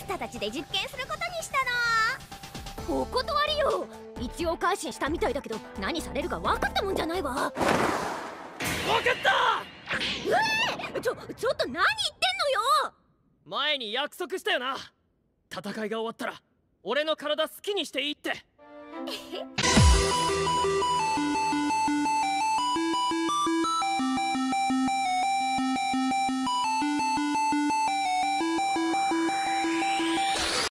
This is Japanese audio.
スタたちで実験することにしたの。お断りよ。一応改心したみたいだけど何されるか分かったもんじゃないわ。分かった！ええちょちょっと何言ってんのよ！前に約束したよな。戦いが終わったら俺の体好きにしていいって。